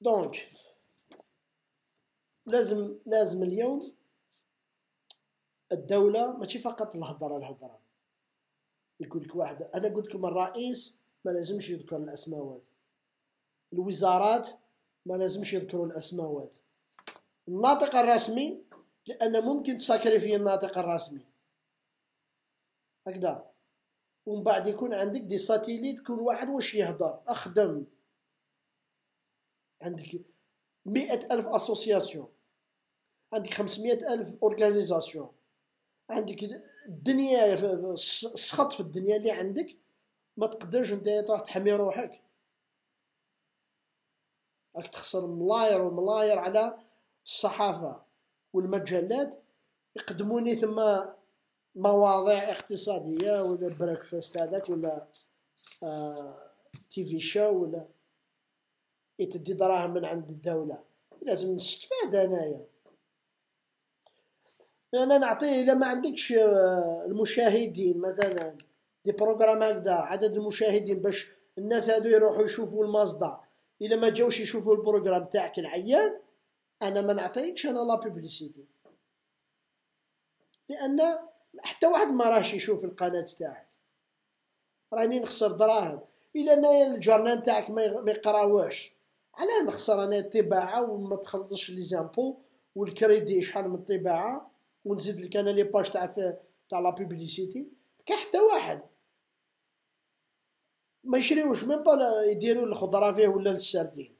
donc لازم لازم اليوم الدولة ماشي فقط الهضرة الهضرة. يقول لك واحد أنا قلت لكم الرئيس ما لازمش يذكر الأسماوات. الوزارات ما لازمش يذكروا الأسماوات. الناطق الرسمي لأن ممكن ت sacrifier الناطق الرسمي. هكذا. ومن بعد يكون عندك des satellites كل واحد واش يهضر. أخدم. عندك مئة ألف associations عندك خمسمية ألف organisations عندك الدنيا السخط في الدنيا اللي عندك ما تقدرش انت تروح تحمي روحك. راك تخسر ملاير وملاير على الصحافة والمجلات يقدموني ثم مواضيع اقتصادية ولا breakfast هذاك ولا آه TV show ولا. يتدي دراهم من عند الدولة. لازم نستفاد انايا أنا نعطيه إلا ما عندكش آه، المشاهدين مثلا des programmes هكذا عدد المشاهدين باش الناس هادو يروحوا يشوفوا المصدر. إلا ما جاوش يشوفوا ال programme تاعك العيان أنا ما نعطيكش أنا la publicité لأن حتى واحد ما راهش يشوف القناة تاعك. راني نخسر دراهم. إلا انايا ال journal تاعك ما يقراوهش. علاه نخسر أنا الطباعة وما تخلصش les impôts وال crédit شحال من الطباعة ونزيد لك أنا les pages تاع تاع la publicité كاع حتى واحد. ما يشريوش même pas يديروا الخضرة فيه ولا السردين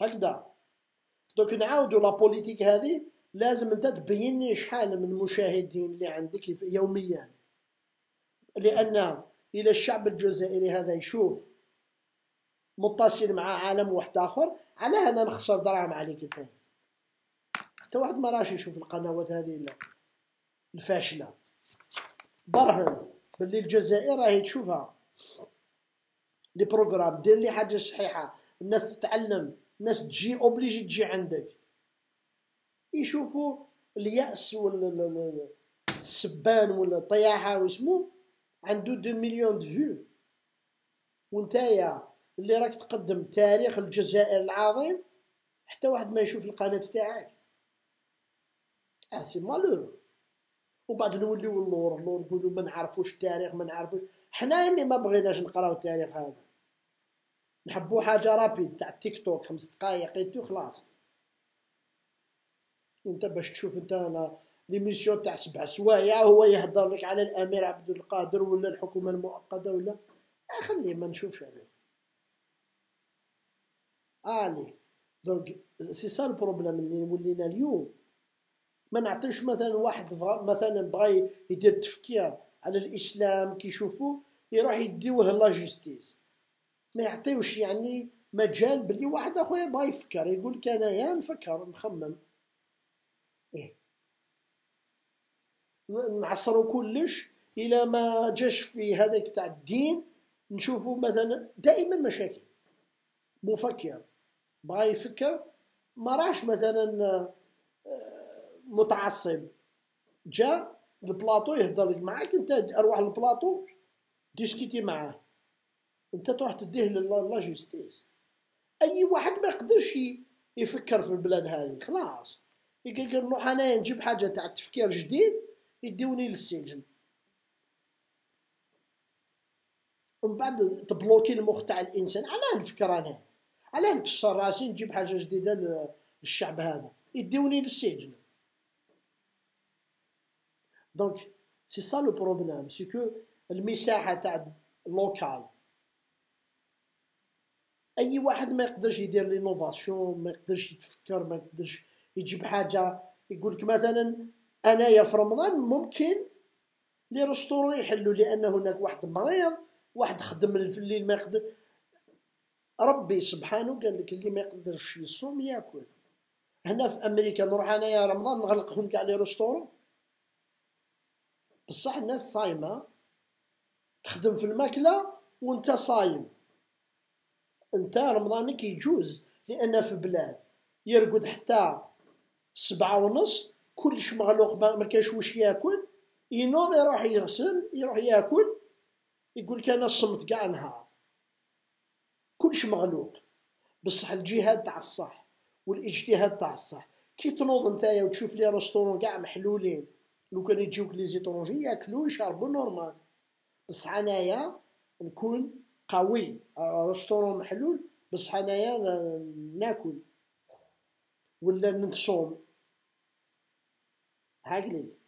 هكذا. دوك نعاودوا لا بوليتيك هذه لازم أنت تبين لي شحال من المشاهدين اللي عندك يوميا. لأن إلى الشعب الجزائري هذا يشوف متصل مع عالم واحد آخر. علاه أنا نخسر دراهم عليك انت حتى واحد ما راش يشوف القنوات هذه الفاشلة. برهن. باللي الجزائر راهي تشوفها. les programmes. دير لي حاجة صحيحة. الناس تتعلم. الناس تجي obligé تجي عندك. يشوفوا اليأس ولا السبان ولا الطياحة واسمو. عنده deux millions de vues وانتايا اللي راك تقدم تاريخ الجزائر العظيم حتى واحد ما يشوف القناة تاعك. آه c'est malheur وبعد نوليو اللور اللور نقولوا ما نعرفوش التاريخ ما نعرفوش. حنا اللي ما بغيناش نقراو التاريخ هذا. نحبو حاجة rapide تاع تيك توك خمس دقائق et tout خلاص. انت باش تشوف انت أنا l'émission تاع سبع سوايع هو يهضر لك على الأمير عبد القادر ولا الحكومة المؤقتة ولا. آه خليه ما نشوفش أنا allez. donc c'est ça ال problème اللي ولينا اليوم. ما نعطيش مثلا واحد مثلا بغى يدير تفكير على الإسلام كيشوفوا يروح يديوه لا جوستيس ما يعطيوش يعني مجال باللي واحد أخويا بغى يفكر يقول لك انايا نفكر نخمم. إيه. نعصروا كلش إلى ما جاش في هذاك تاع الدين نشوفوا مثلا دائما مشاكل. مفكر. بغى يفكر ما راش مثلا آه، متعصب. جا البلاطو يهضر لك معاك انت أروح لل plateau discuter معاه. انت تروح تديه la justice أي واحد ما يقدرش يفكر في البلاد هذه خلاص. يقول نروح انايا نجيب حاجة تاع تفكير جديد يديوني للسجن. ومن بعد ت bloquer المخ تاع الإنسان. علاه نفكر أنا. علاه نكسر راسي نجيب حاجة جديدة للشعب هذا. يديوني للسجن. donc c'est ça le problème c'est que المساحه تاع local اي واحد ما يقدرش يدير l'innovation ما يقدرش يتفكر ما يقدرش يجيب حاجة يقول لك مثلا انايا في رمضان ممكن les restaurants يحلوا لأن هناك واحد مريض واحد خدم في الليل ما يقدر ربي سبحانه قال لك اللي ما يقدرش يصوم ياكل. هنا في أمريكا نروح انايا رمضان نغلقهم كاع لي رستورون بصح الناس صايمة تخدم في الماكلة وانت صايم. انت رمضانك يجوز لأن في بلاد يرقد حتى سبعة ونص كلش مغلوق ما كاينش واش ياكل ينوض يروح يغسل يروح ياكل يقول لك أنا صمت كاع نهار. كلش مغلوق. بصح الجهاد تاع الصح والاجتهاد تاع الصح. كي تنوض نتايا وتشوف les restaurants كاع محلولين لو كان يجيوك les étrangers ياكلو يشربو normal. بصح انايا نكون قوي. restaurant محلول بصح انايا ناكل. ولا نصوم هاكليك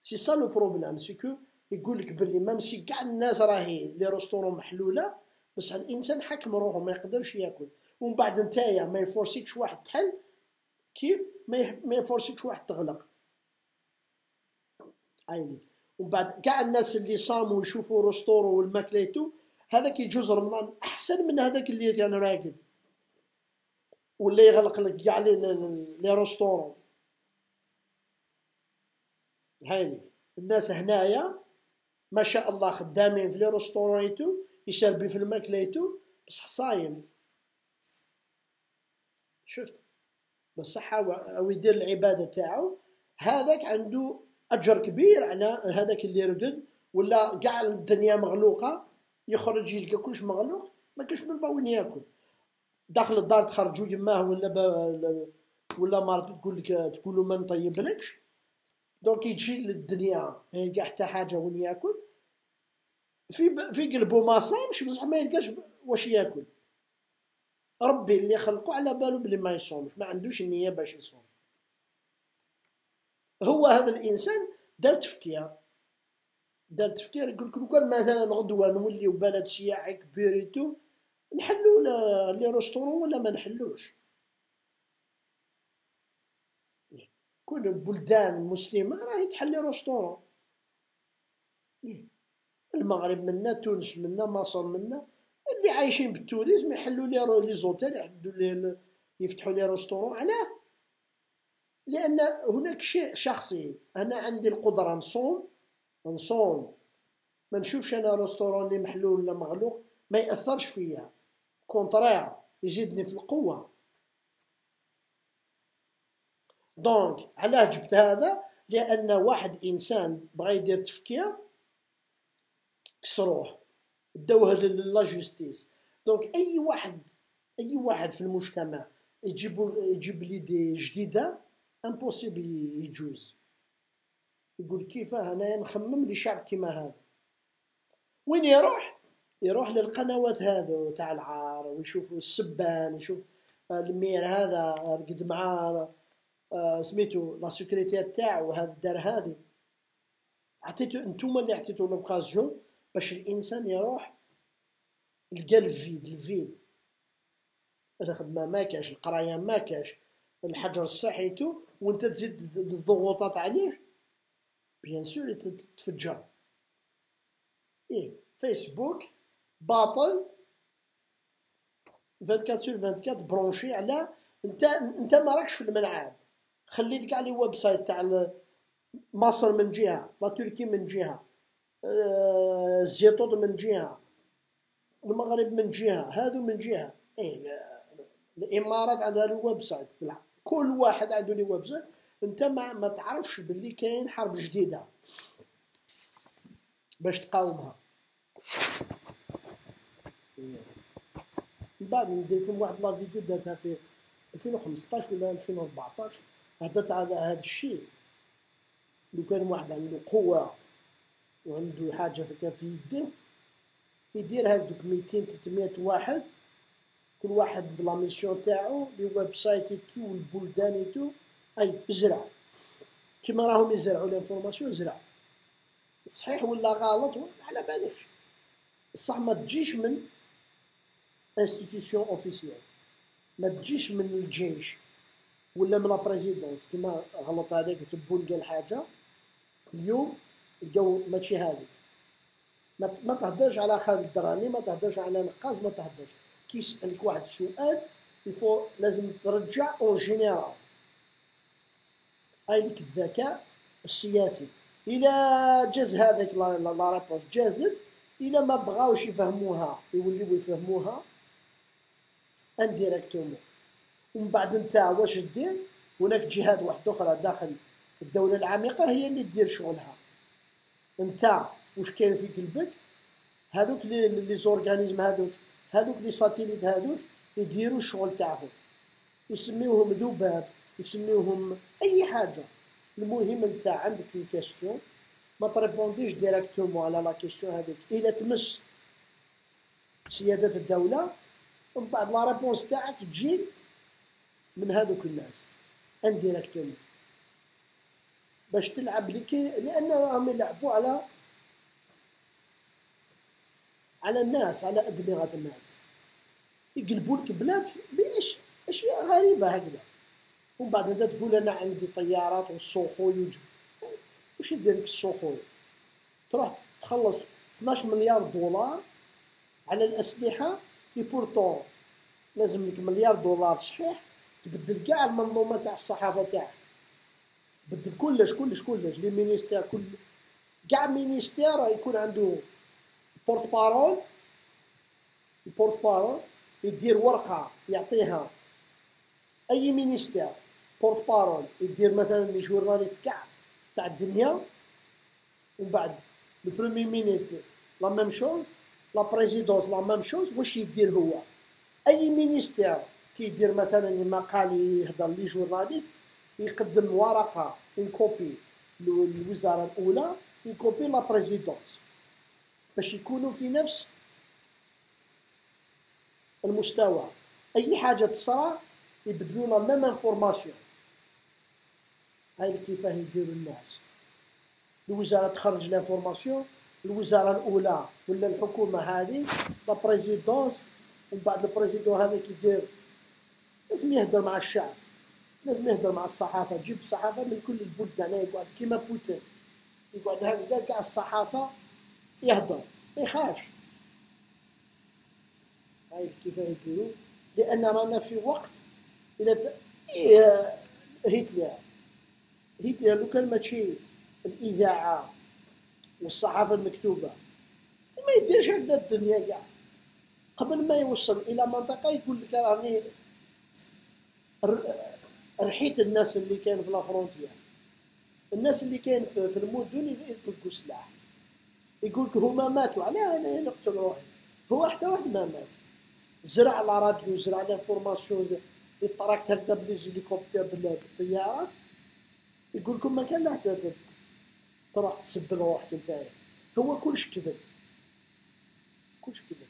سي سا لو بروبليم سي كو يقول لك بلي ميم سي كاع الناس راهي لي ريستورون محلولة بصح الإنسان حكم روحه ما يقدرش ياكل. ومن بعد نتايا ما يفورسيكش واحد تحل كيف؟ ما يفورسيكش واحد تغلق. عيني. ومن بعد كاع الناس اللي صاموا يشوفوا روستورو والماكليتو هذاك يجوز رمضان. أحسن من هذاك اللي كان راقد. ولا يغلق لك كاع les restaurants هايلي الناس هنايا ما شاء الله خدامين في لي روستوريتو يشربي في الماكليتو بصح صايم. شفت؟ بالصحة أو يدير العبادة تاعو. هذاك عنده أجر كبير على هذاك اللي رقد ولا كاع الدنيا مغلوقة يخرج يلقى كلش مغلوق ما كاش من وين ياكل. داخل الدار تخرجوا يماه ولا ولا مرته تقول لك ما نطيبلكش دونك يجي للدنيا ما يلقى حتى حاجة وين ياكل. في في قلبه ما صامش بصح ما يلقاش واش ياكل. ربي اللي خلقه على بالو بلي ما يصومش ما عندوش النية باش يصوم. هو هذا الإنسان دار تفكير دار تفكير يقول لك كان مثلا غدوه نوليو بلد سياحي كبير et tout نحلو les restaurants ولا ما نحلوش؟ كل البلدان المسلمه راهي تحل les restaurants المغرب منا تونس منا مصر منا اللي عايشين بال tourisme يحلوا les les hôtels يحلوا les يفتحوا les restaurants علاه لأن هناك شيء شخصي. أنا عندي القدرة نصوم نصوم. ما نشوفش أنا restaurant اللي محلول ولا مغلوق ما يأثرش فيا. contraire يزيدني في القوة. donc علاه جبت هذا؟ لأن واحد إنسان بغى يدير تفكير كسروه داوه la justice donc أي واحد أي واحد في المجتمع يجيب يجيب les idées جديدة impossible يجوز. يقول كيف أنا نخمم لشعب كيما هذا؟ وين يروح؟ يروح للقنوات هذا تاع العار ويشوف السبان يشوف المير هذا رقد معاه آه، سميتو la sécurité تاعو هذا دار هذه. عطيتو انتوما اللي عطيتو l'occasion باش الإنسان يروح لقى le vide le vide. الخدمه ما كاش القراية ما كاش الحجر الصحي et tout وانت تزيد الضغوطات عليه bien sûr تتفجر إيه فيسبوك باطل 24 sur 24 branché على انت انت ما راكش في الملعب. خليت كاع les web sites تاع مصر من جهة la Turquie من جهة. الزيتون من جهة المغرب من جهة هذو من جهة. إيه الإمارات عندها ال web site كل واحد عنده les web sites أنت ما, ما تعرفش باللي كاين حرب جديدة باش تقاومها. من بعد ندير لكم واحد la vidéo داتها في 2015 ولا 2014 هدرت على هذا الشيء. لو كان واحد عنده قوة وعنده حاجة في يده. يدير هذوك 200 300 واحد. كل واحد ب la mission تاعو les web البلدان et tout أي ازرع كيما راهم يزرعوا l'information زرع. صحيح ولا غلط؟ ولا على باليش بصح ما تجيش من institution officielle ما تجيش من الجيش ولا من ال présidence كيما غلط هذاك تبون قال حاجة. اليوم لقاو ماشي هذيك ما تهدرش على خالد درارني ما تهدرش على نقاز ما تهدرش كي يسالك واحد السؤال يفو لازم ترجع en général هاي لك الذكاء السياسي. إلى جاز هذاك la réponse جازت إلى ما بغاوش يفهموها يوليو يفهموها indirectement ومن بعد نتا واش دير؟ هناك جهات واحدة أخرى داخل الدولة العميقة هي اللي دير شغلها. انت واش كاين في قلبك؟ هذوك les organismes هذوك هذوك les satellites هذوك يديروا الشغل تاعهم. يسميوهم ذباب يسميوهم أي حاجة. المهم انت عندك ال question ما ت répond يش directement على la question هذيك. إلا تمس سيادة الدولة ومن بعد la réponse تاعك تجي من هذوك الناس indirectement باش تلعب لكي لأن راهم يلعبوا على على الناس على أدمغة الناس. يقلبوا لك بلاد بايش أشياء غريبة هكذا. ومن بعد أنت تقول أنا عندي طيارات والسوخوي وش يدير لك السوخوي تروح تخلص 12 مليار دولار على الأسلحة في pourtant لازم لك مليار دولار صحيح تبدل كاع المنظومة تاع الصحافة تاعك. بدل كلش كلش كلش les ministères كل كاع ministère يكون عنده porte-parole ال porte-parole يدير ورقة يعطيها أي ministère porte-parole يدير مثلا les journalistes كاع تاع الدنيا ومن بعد le premier ministre la même chose la présidence la même chose واش يدير هو؟ أي ministère كيدير مثلا مقال يهضر les journalistes يقدم ورقة une copie للوزارة الأولى une copie la présidence. باش يكونوا في نفس المستوى. أي حاجة تصرى يبدلونا même information. هاي كيفاه يديروا الناس. الوزارة تخرج l'information الوزارة الأولى ولا الحكومة هذه la présidence. ومن بعد ال président هذا كيدير لازم يهدر مع الشعب. لازم يهدر مع الصحافة تجيب الصحافة من كل البلدان يقعد كيما بوتين يقعد هكذا كاع الصحافة يهدر ما يخافش. هاي كيف يديروا لأن رانا في وقت إلى إيه هتلر. هتلر لو كان ماشي الإذاعة والصحافة المكتوبة ما يديرش هكذا الدنيا كاع. قبل ما يوصل إلى منطقة يقول لك راني رحيت الناس اللي كان في la frontière الناس اللي كان في, المدن يطلقوا سلاح يقول لك هما ماتوا. علاه أنا نقتل روحي. هو حتى واحد ما مات. زرع la radio زرع l'information يطرقت هكذا بالهليكوبتر بالطيارات. يقول لكم ما كان حتى تروح تسب روحك أنت. هو كلش كذب. كلش كذب.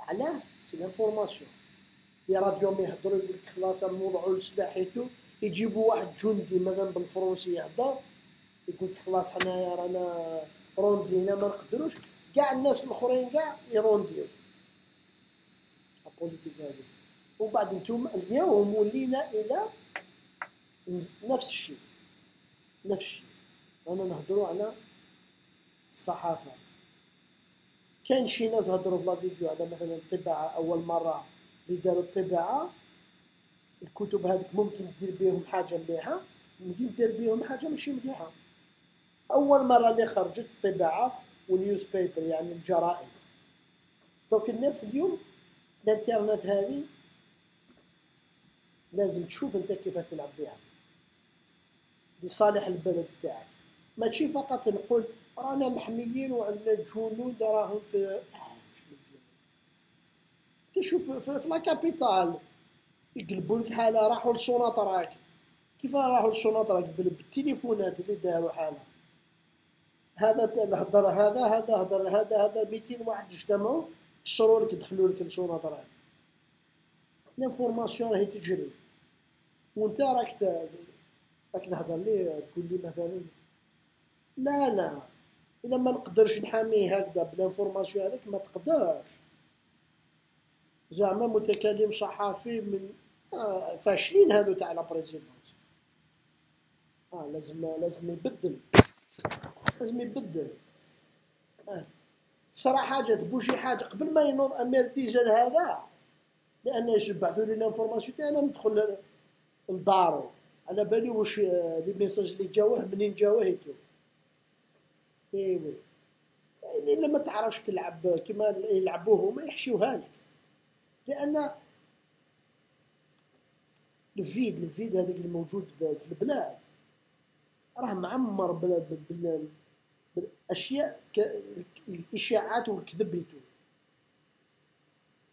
علاه c'est l'information راديو ما يهضروا يقول لك خلاص نوضعوا لسلاحيتو يجيبوا واحد جندي مثلا بالفرنسي يهضر يقول لك خلاص حنايا رانا روندينا ما نقدروش. كاع الناس الأخرين كاع يرونديو. البوليتيك هذه. وبعد نتوما اليوم ولينا إلى نفس الشيء. نفس الشيء. رانا نهضروا على الصحافة. كاين شي ناس هضروا في la vidéo على مثلا الطباعه أول مرة اللي داروا الطباعة. الكتب هذيك ممكن دير بهم حاجة مليحة ممكن دير بهم حاجة ماشي مليحة. أول مرة اللي خرجت الطباعة وال newspaper يعني الجرائد دوك الناس اليوم الانترنت هذه لازم تشوف أنت كيف تلعب بها. لصالح البلد تاعك. ماشي فقط نقول رانا محميين وعندنا جنود راهم في تشوف في la capitale. يقلبوا لك حاله راحوا لسوناطراك كيف راحوا لسوناطراك بالتليفونات اللي داروا حاله هذا الهضر هذا هذا هضر هذا هذا 200 واحد اجتمعوا كسروا لك دخلوا لك لسوناطراك l'information هي تجري. وانت راك راك تهضر لي تقول لي مثلا لا لا. إلا ما نقدرش نحاميه هكذا بال information هذاك ما تقدرش. زعما متكلم صحفي من آه فاشلين هذو تاع la présidence. آه لازم لازم يبدل. لازم يبدل. آه. تصرى حاجة تبو شي حاجة قبل ما ينوض أمير ديجال هذا لأن يبعثوا لي ال information تاعنا ندخل لدارو. على بالي واش les messages اللي جاوه منين جاوه يتو ايوي يعني لما تعرفش تلعب كما يلعبوه هما يحشيوها لك. لأن ال vide ال vide هذاك الموجود في البلاد راه معمر بالاشياء الإشاعات والكذب et tout.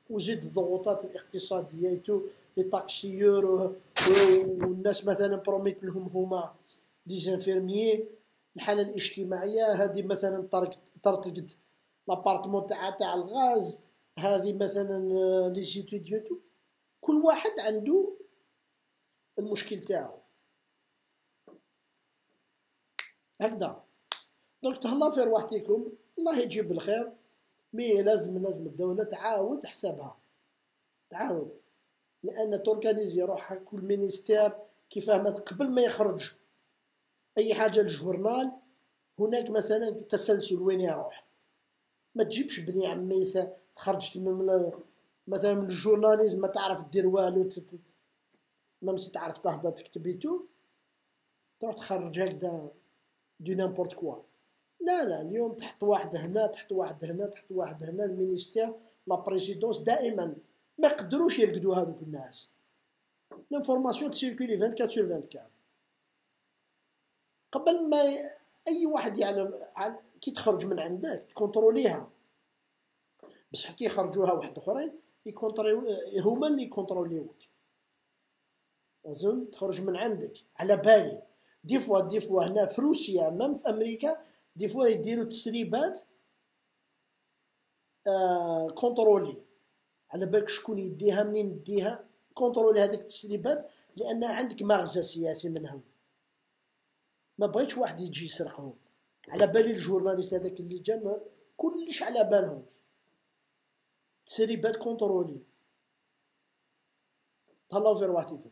وزيد الضغوطات الاقتصادية les taxieurs والناس مثلا promit لهم هما des infirmiers الحالة الاجتماعية هذه مثلا ترتقد l'appartement تاع تاع الغاز هذه مثلا les étudiants كل واحد عنده المشكل تاعو. هكذا. donc تهلاو في رواحتكم الله يجيب الخير mais لازم لازم الدولة تعاود حسابها. تعاود. لأن ت organiser روحها كل ministère كيفاه قبل ما يخرج أي حاجة لل journal هناك مثلا تسلسل وين يروح. ما تجيبش بني عميسة خرجت من مثلا من ال journalisme ما تعرف دير والو ما تعرف تهضر تكتبيتو تروح تخرج هكذا de n'importe quoi لا لا اليوم تحت واحد هنا تحت واحد هنا تحت واحد هنا ال ministère la présidence دائما ما يقدروش يرقدوا هذوك الناس. l'information ت circuler 24 sur 24 قبل ما أي واحد يعلم كي تخرج من عندك ت contrôler ها. بصح كي يخرجوها واحد اخرين ي contrôle هما اللي ي contrôler وك. أظن تخرج من عندك. على بالي. des fois des fois هنا في روسيا même في أمريكا des fois يديروا تسريبات آه contrôlé. على بالك شكون يديها منين يديها؟ contrôlé هذيك التسريبات لأن عندك مغزى سياسي منهم. ما بغيتش واحد يجي يسرقهم. على بالي ال journaliste هذاك اللي جا كلش على بالهم. تسريبات كونترولي تهلاو في رواحتكم